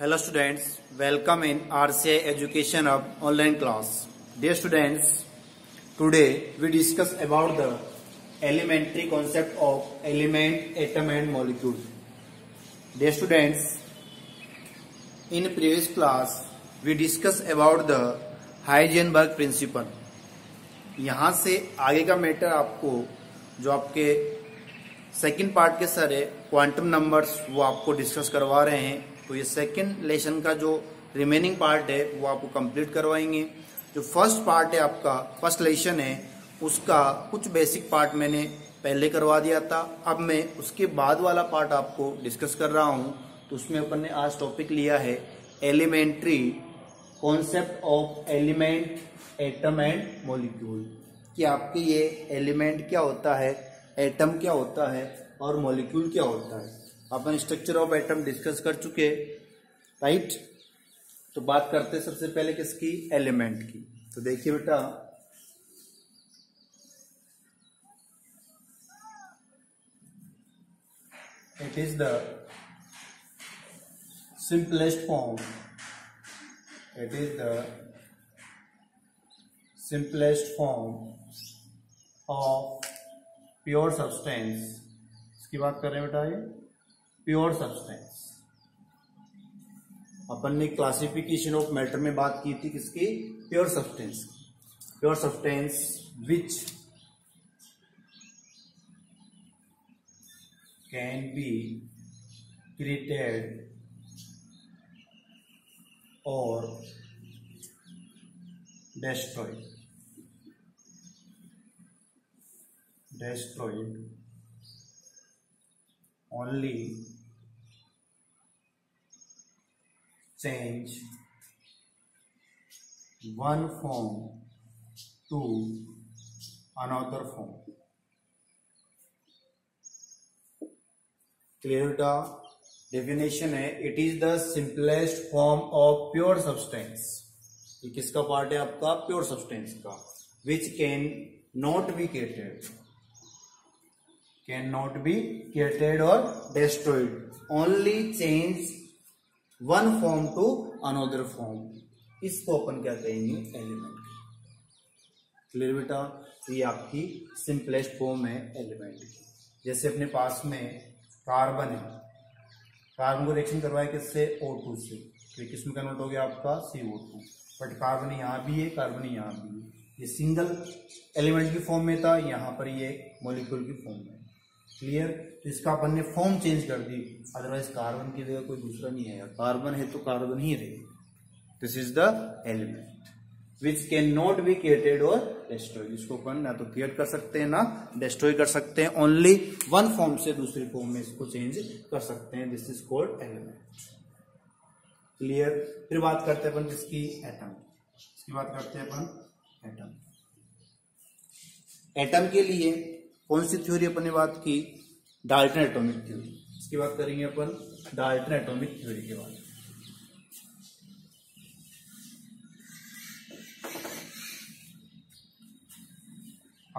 Hello students welcome in R C I education of online class day students today we discuss about the elementary concept of element atom and molecule dear students in previous class we discuss about the Berg principle यहां से आगे का matter आपको जो आपके second part के सारे quantum numbers वो आपको डिस्कस करवा रहे हैं तो ये सेकेंड लेसन का जो रिमेनिंग पार्ट है वो आपको कंप्लीट करवाएंगे जो फर्स्ट पार्ट है आपका फर्स्ट लेसन है उसका कुछ बेसिक पार्ट मैंने पहले करवा दिया था अब मैं उसके बाद वाला पार्ट आपको डिस्कस कर रहा हूँ तो उसमें अपन ने आज टॉपिक लिया है elementary concept of element atom and molecule कि आपके ये एलिमेंट क्या होता है एटम क्या होता है और मॉलिक्यूल क्या होता है अपन स्ट्रक्चर ऑफ एटम डिस्कस कर चुके राइट तो बात करते सबसे पहले किसकी एलिमेंट की तो देखिए बेटा it is the simplest form it is the simplest form of pure substance इसकी बात कर रहे हैं बेटा ये प्योर सब्सटेंस अपन ने क्लासिफिकेशन ऑफ मैटर में बात की थी किसकी pure substance pure substance which can be created और destroyed destroyed only change one form to another form. Clear the definition hai it is the simplest form of pure substance. ye kiska part hai aapka pure substance ka which can not be created can not be created और destroyed only change one form to another form इसको अपन क्या कहेंगे element clear बेटा ये आपकी simplest form है element जैसे अपने पास में कार्बन है कार्बन को रिएक्शन करवाए किससे ओ टू से तो किस में कन्वर्ट हो गया आपका C O two but carbon यहाँ भी है कार्बन यहाँ भी है ये सिंगल एलिमेंट की फॉर्म में था यहाँ पर ये मॉलिक्यूल की फॉर्म में क्लियर तो इसका अपन ने फॉर्म चेंज कर दी अदरवाइज कार्बन की जगह कोई दूसरा नहीं है कार्बन है तो कार्बन ही रहे this is the element which can not be created और डिस्ट्रॉय इसको अपन ना तो क्रिएट कर सकते हैं ना डिस्ट्रॉय कर सकते हैं ओनली वन फॉर्म से दूसरी फॉर्म में इसको चेंज कर सकते हैं this is called element clear फिर बात करते हैं अपन इसकी एटम इसकी बात करते हैं अपन एटम एटम के लिए कौन सी थ्योरी अपन ने बात की डाल्टन एटोमिक थ्योरी इसकी बात करेंगे अपन डाल्टन एटोमिक थ्योरी के बारे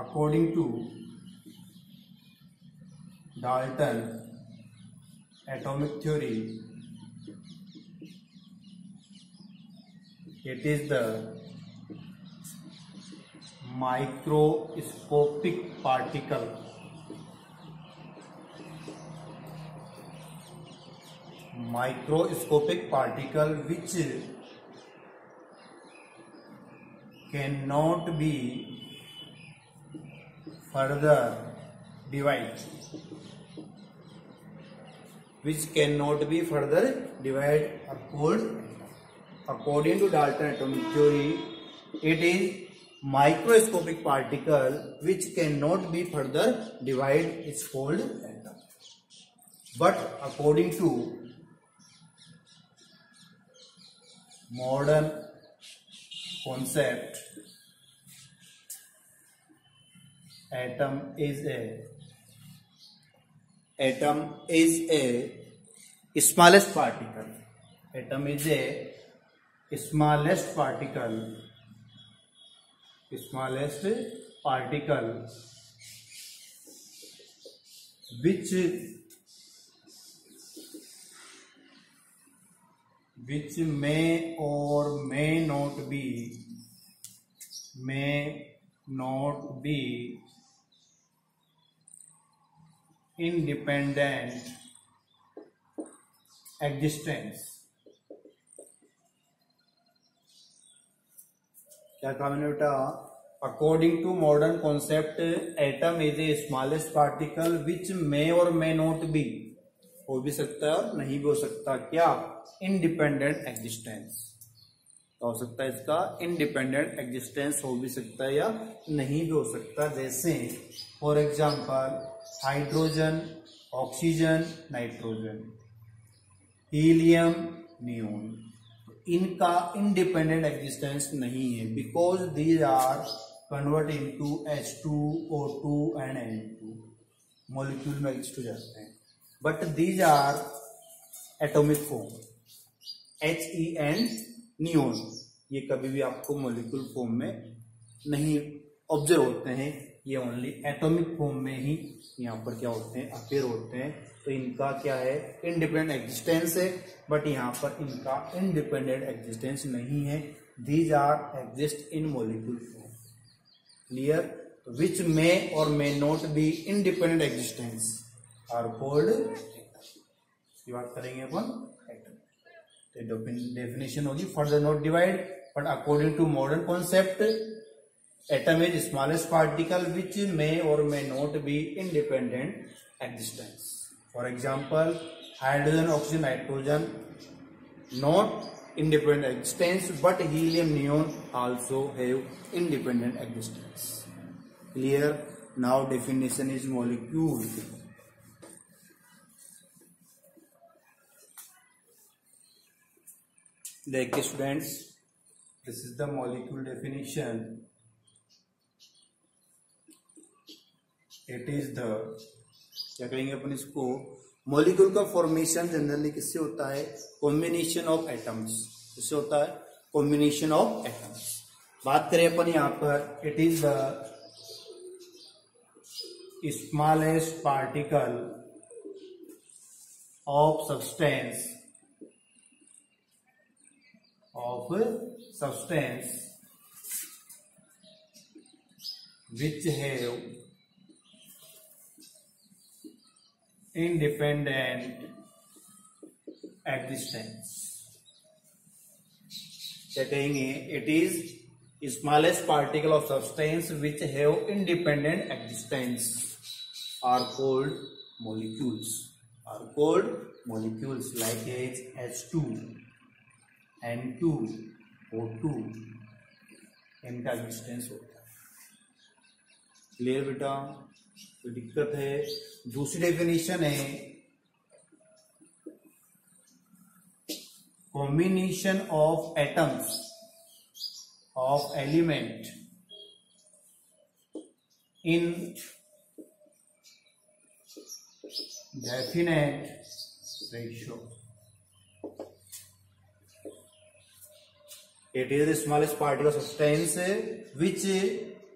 according to Dalton atomic theory it is the microscopic particle. Microscopic particle which cannot be further divided, according to Dalton atomic theory, it is microscopic particle which cannot be further divided is called atom. But according to modern concept, atom is a atom is a smallest particle. Atom is a smallest particle smallest particle which which may or may not be may not be independent existence क्या काम है बेटा according to modern concept atom is a smallest particle which may और may not B हो भी सकता है और नहीं भी हो सकता क्या इनडिपेंडेंट एग्जिस्टेंस हो सकता है इसका इनडिपेंडेंट एग्जिस्टेंस हो भी सकता है या नहीं भी हो सकता जैसे for example hydrogen oxygen nitrogen helium neon इनका इंडिपेंडेंट एग्जिस्टेंस नहीं है because these are convert into H two O two and N two molecule में एच टू जाते हैं but these are atomic form H E N neon ये कभी भी आपको मोलिक्यूल फॉर्म में नहीं ऑब्जर्व होते हैं ये ओनली एटॉमिक फॉर्म में ही यहाँ पर क्या होते हैं अपेयर होते हैं तो इनका क्या है इंडिपेंडेंट एग्जिस्टेंस है बट यहाँ पर इनका इंडिपेंडेंट एग्जिस्टेंस नहीं है these are exist in molecule form clear which may और may not be independent existence are called की बात करेंगे अपन डेफिनेशन तो होगी further not divide but according to modern concept Atom is smallest particle which may or may not be independent existence. For example, hydrogen, oxygen, nitrogen, not independent existence, but helium, neon also have independent existence. Clear? Now definition is molecule. Like students, this is the molecule definition. It is the क्या कहेंगे अपन इसको molecule का formation generally किससे होता है combination of atoms किससे होता है कॉम्बिनेशन ऑफ एटम्स बात करें अपन यहां पर it is the smallest particle of substance of substance which have independent existence क्या कहेंगे it is smallest particle of substance which have independent existence are called molecules are called molecules like as H two N two O two इनका existence होता है clear बेटा तो दिक्कत है दूसरी डेफिनेशन है combination of atoms of element in definite ratio it is the smallest particle substance which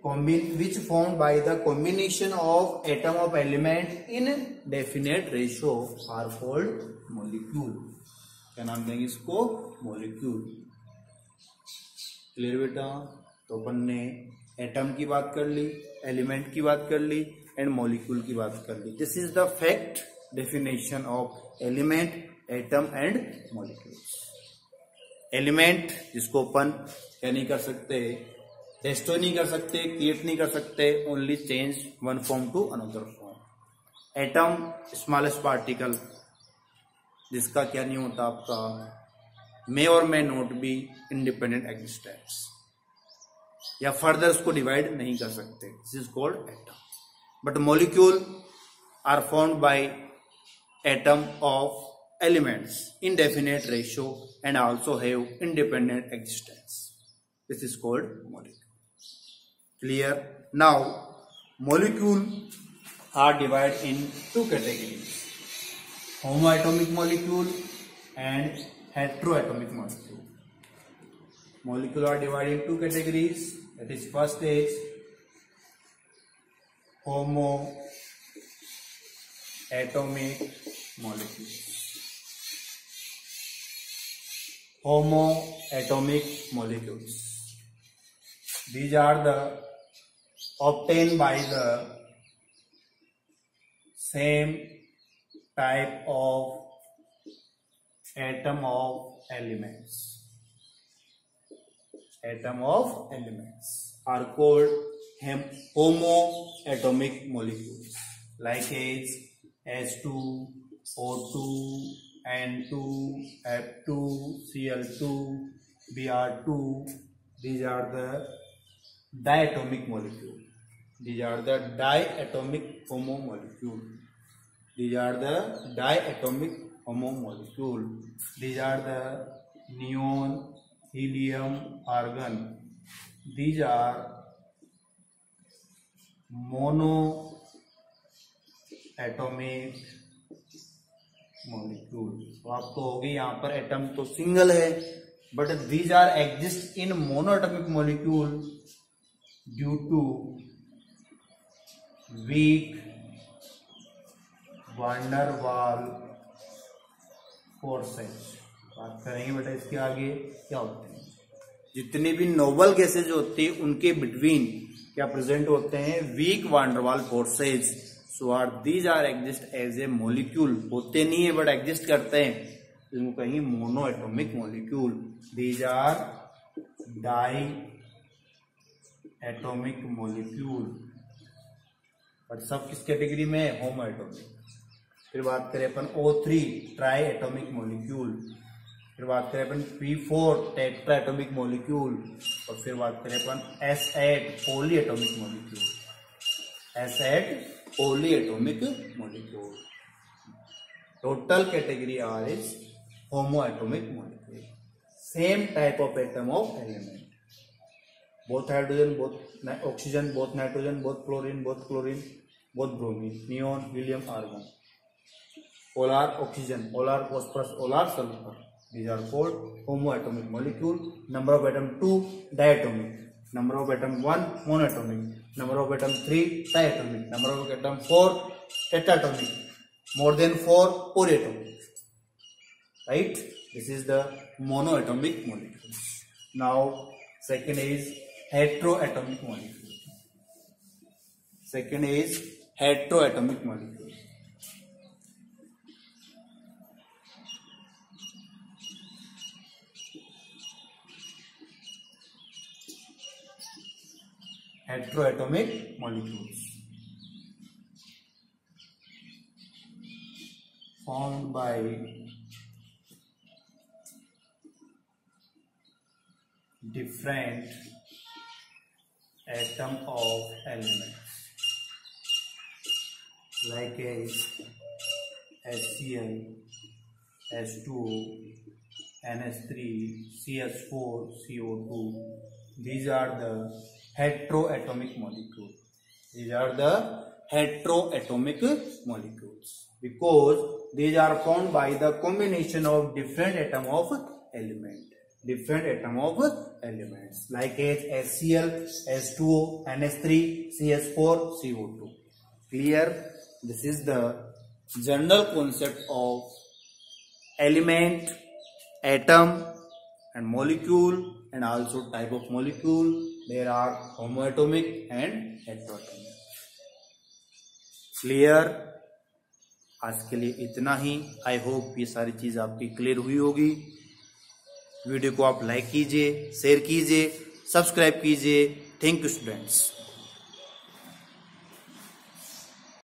which formed by the combination of atom of element in definite ratio are called molecule क्या नाम देंगे इसको molecule clear बेटा तो अपन ने atom की बात कर ली एलिमेंट की बात कर ली एंड मॉलिक्यूल की बात कर ली this is the fact definition of element atom and molecule element जिसको अपन क्या नहीं कर सकते रेस्टो तो नहीं कर सकते क्रिएट नहीं कर सकते only change one form to another form atom smallest particle जिसका क्या नहीं होता आपका मे और may not be independent existence या फर्दर उसको डिवाइड नहीं कर सकते this is called atom but molecule are form by atom of elements in definite ratio and also have independent existence this is called molecule Clear? Now, molecule are divided in two categories. Homoatomic molecule and heteroatomic molecule. Molecule are divided in two categories. That is first is homoatomic molecule. Homoatomic molecules. These are the obtained by the same type of atom of elements. Atom of elements are called homoatomic molecules like H, H2, O2, N2, F2, Cl2, Br2. These are the diatomic molecules. these are the diatomic homomolecule these are the diatomic homomolecule these are the neon helium argon these are monoatomic molecule तो आपको हो गई यहां पर atom तो single है but these are exist in monoatomic molecule due to weak van der Waals forces बात करेंगे बेटा इसके आगे क्या होते हैं जितने भी नोबल गैसेज होते हैं उनके बिटवीन क्या प्रेजेंट होते हैं weak van der Waals forces so are these are exist as a molecule होते नहीं है बट एग्जिस्ट करते हैं इनको कहीं monoatomic molecule these are diatomic molecule but सब किस कैटेगरी में है होमो एटोमिक फिर बात करें अपन O three try atomic molecule फिर बात करें अपन P four tetra atomic molecule और फिर बात करें अपन S eight polyatomic molecule S eight polyatomic molecule total category are is homoatomic molecule same type of atom of element both hydrogen both oxygen both nitrogen both chlorine both chlorine both bromine neon helium argon all are oxygen all are phosphorus all are sulphur these are cold homo atomic molecule number of atom two diatomic number of atom one monoatomic number of atom three diatomic number of atom four एटाटोमिक more than four polyatomic right this is the mono atomic molecule now second is hetero atomic molecule second is hetero atomic molecule heteroatomic molecule form by different atom of elements like as HCl, H2O, ns 3 cs 4 CO2. These are the heteroatomic molecules. These are the heteroatomic molecules because these are formed by the combination of different atom of element. different atom of elements like H, HCl, H2O, NH3, CS4, CO2. Clear? This is the general concept of element, atom and molecule and also type of molecule. There are homoatomic and heteroatomic. Clear? आज के लिए इतना ही I hope ये सारी चीज़ आपकी clear हुई होगी video को आप लाइक कीजिए शेयर कीजिए सब्सक्राइब कीजिए थैंक यू स्टूडेंट्स